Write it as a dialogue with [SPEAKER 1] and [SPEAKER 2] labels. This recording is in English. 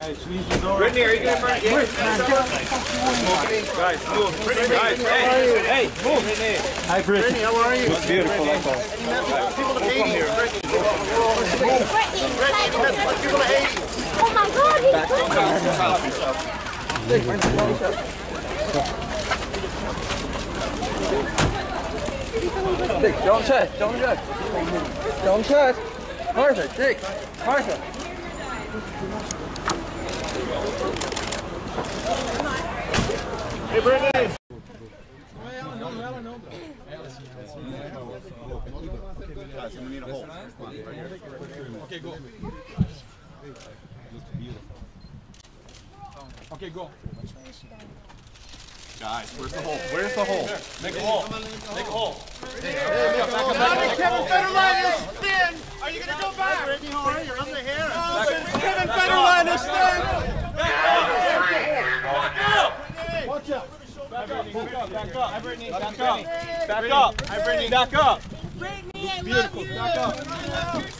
[SPEAKER 1] Britney, are you gonna run? Yeah. Guys, move. Britney, guys, hey, hey, move. Britney.
[SPEAKER 2] Hi, Britney.
[SPEAKER 1] How are you?
[SPEAKER 2] It's beautiful. That's all.
[SPEAKER 1] People to hate here. Britney.
[SPEAKER 3] People to hate Oh my god, he's
[SPEAKER 4] Dick, don't touch, don't touch. Don't touch. Martha, Dick, Martha.
[SPEAKER 1] Hey, Britney.
[SPEAKER 5] Guys, hole.
[SPEAKER 2] Okay, go. Okay, go.
[SPEAKER 5] Guys, where's the hole? Where's the hole?
[SPEAKER 2] Make a hole. Make a hole
[SPEAKER 1] Federline is thin. Are you gonna go back? Britney, how are you? I'm the hair. Kevin Federline is thin.
[SPEAKER 2] Watch out. Back up, back up, back up. Hi, Britney. Back up. Back up. Hi, Britney. Back up.
[SPEAKER 3] Britney, I
[SPEAKER 2] Beautiful.
[SPEAKER 3] love you.
[SPEAKER 2] Back up.